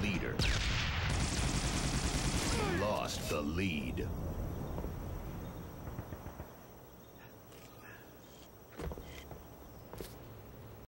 denied the leader. Lost the lead.